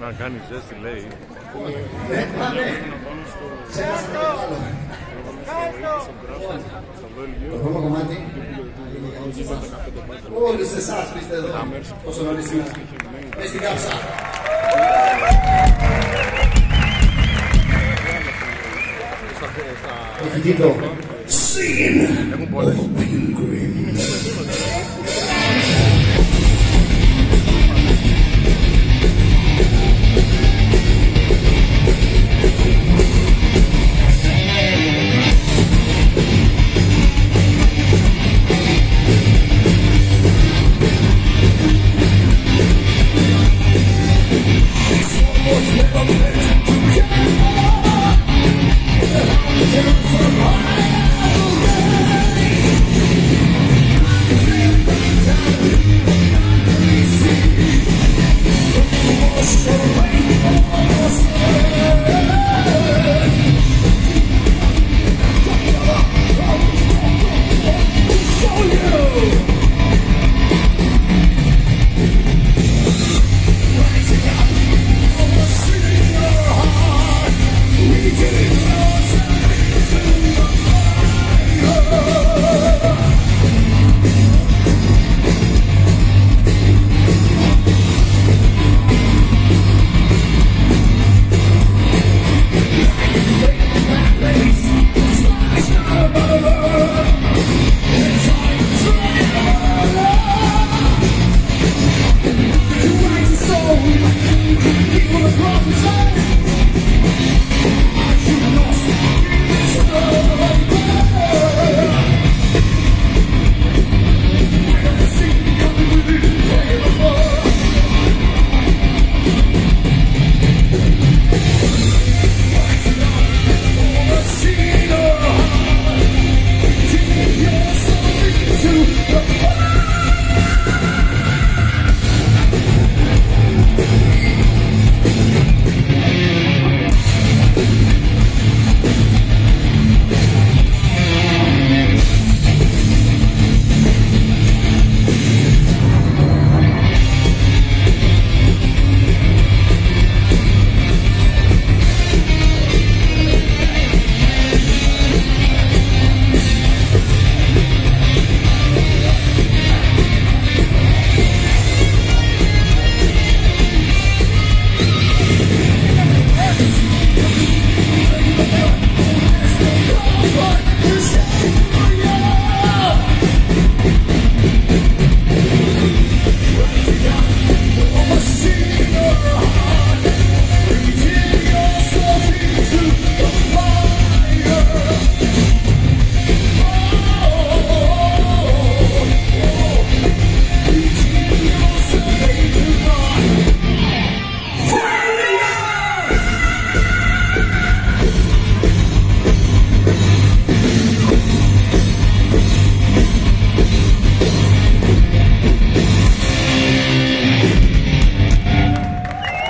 Να κάνει ζέστη λέει. Το πρώτο κομμάτι Όλοι σε εσάς που είστε εδώ. Όσο νωρίς σήμερα Μες στην κάψα Έχει τίτλο Singing Έχουν πολλές.